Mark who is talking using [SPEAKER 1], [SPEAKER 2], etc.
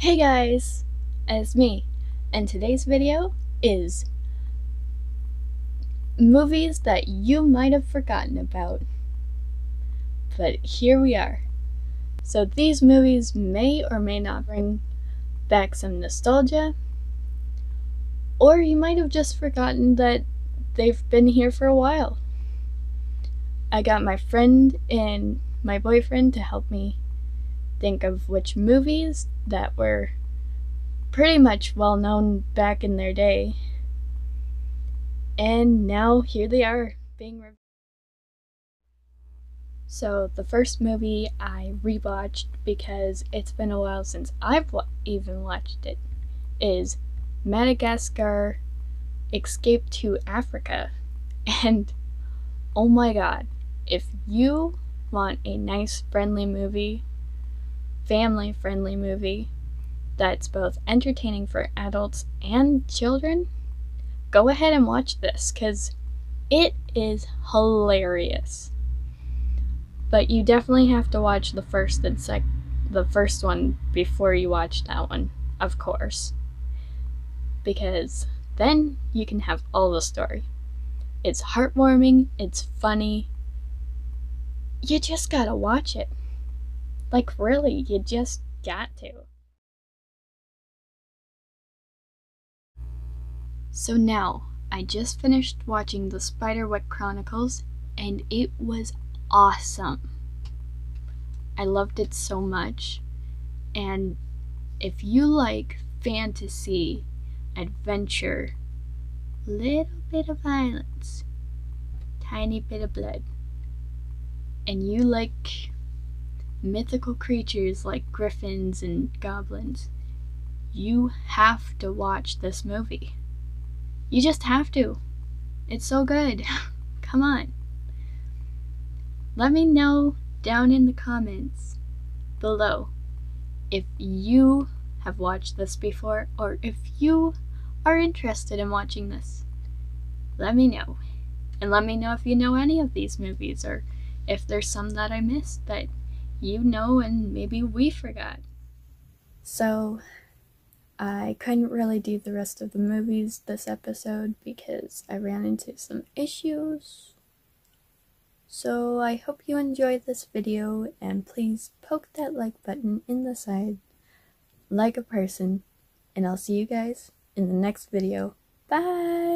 [SPEAKER 1] Hey guys, it's me, and today's video is movies that you might have forgotten about. But here we are. So these movies may or may not bring back some nostalgia, or you might have just forgotten that they've been here for a while. I got my friend and my boyfriend to help me think of which movies that were pretty much well known back in their day. And now here they are being reviewed. So, the first movie I rewatched because it's been a while since I've wa- even watched it is Madagascar Escape to Africa. And oh my god, if you want a nice, friendly movie, family friendly movie that's both entertaining for adults and children, go ahead and watch this because it is hilarious. But you definitely have to watch the first and sec the first one before you watch that one, of course. Because then you can have all the story. It's heartwarming, it's funny. You just gotta watch it. Like, really, you just got to. So now, I just finished watching the Spiderwick Chronicles, and it was awesome. I loved it so much. And if you like fantasy, adventure, little bit of violence, tiny bit of blood, and you like mythical creatures like griffins and goblins, you have to watch this movie. You just have to. It's so good. Come on. Let me know down in the comments below if you have watched this before or if you are interested in watching this. Let me know. And let me know if you know any of these movies or if there's some that I missed that you know and maybe we forgot. So, I couldn't really do the rest of the movies this episode because I ran into some issues. So, I hope you enjoyed this video and please poke that like button in the side like a person, and I'll see you guys in the next video. Bye!